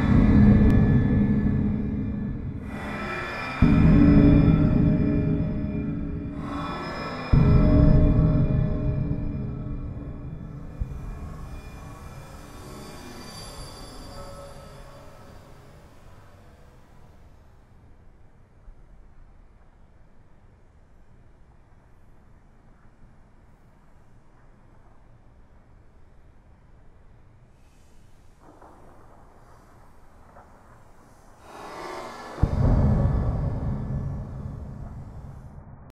you